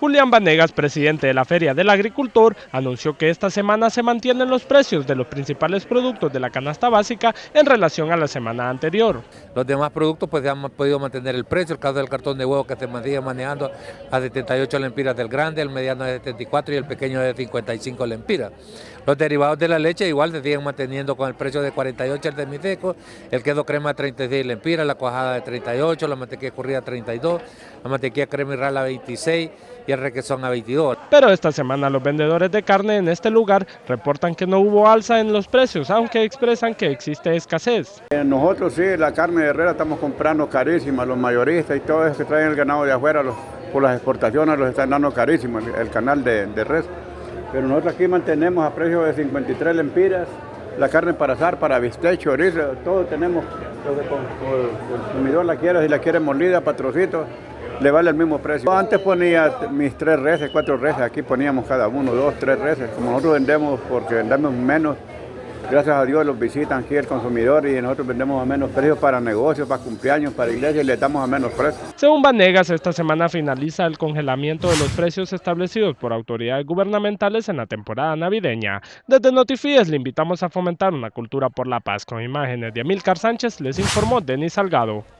Julián Vanegas, presidente de la Feria del Agricultor, anunció que esta semana se mantienen los precios de los principales productos de la canasta básica en relación a la semana anterior. Los demás productos pues han podido mantener el precio, el caso del cartón de huevo que se mantiene manejando a 78 lempiras del grande, el mediano de 74 y el pequeño de 55 lempiras. Los derivados de la leche igual se siguen manteniendo con el precio de 48 el demiseco, el queso crema de 36 lempiras, la cuajada de 38, la mantequilla escurrida 32, la mantequilla crema y rala 26 y el requesón a 22. Pero esta semana los vendedores de carne en este lugar reportan que no hubo alza en los precios, aunque expresan que existe escasez. Eh, nosotros sí, la carne de Herrera estamos comprando carísima, los mayoristas y todo eso que traen el ganado de afuera, por las exportaciones los están dando carísimo, el, canal de, de res. Pero nosotros aquí mantenemos a precio de 53 lempiras, la carne para asar, para bistec, chorizo, todo tenemos, lo que el consumidor la quiere, si la quiere molida, patrocito, le vale el mismo precio. Antes ponía mis tres reses, cuatro reses, aquí poníamos cada uno, dos, tres reses. Como nosotros vendemos porque vendemos menos, gracias a Dios los visitan aquí el consumidor y nosotros vendemos a menos precios para negocios, para cumpleaños, para iglesias y le damos a menos precios. Según Vanegas, esta semana finaliza el congelamiento de los precios establecidos por autoridades gubernamentales en la temporada navideña. Desde Notifíes le invitamos a fomentar una cultura por la paz. Con imágenes de Amílcar Sánchez les informó Denis Salgado.